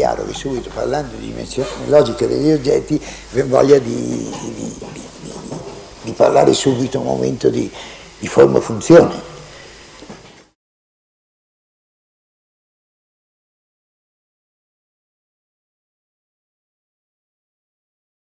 chiaro che subito, parlando di dimensione logica degli oggetti, voglia di, di, di, di parlare subito un momento di, forma-funzione